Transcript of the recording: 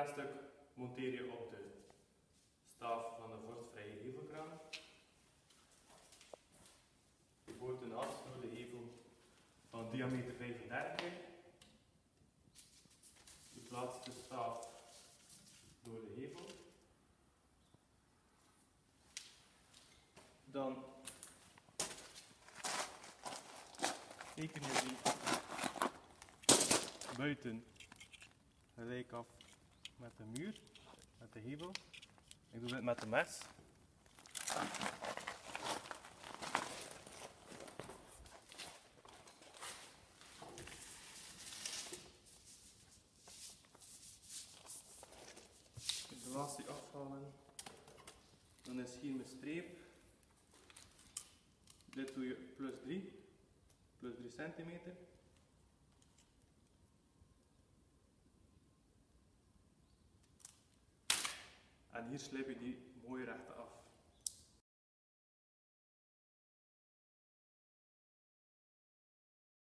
presstuk monteer je op de staaf van de vorstvrije hevelkraan. Je boort een as door de hevel van diameter 35. Je plaatst de staaf door de hevel. Dan teken je die buiten gelijk af met de muur, met de hevel. Ik doe dit met de mes. De laatste afhalen. Dan is hier mijn streep. Dit doe je plus 3, plus 3 centimeter. En hier slijp je die mooi recht af.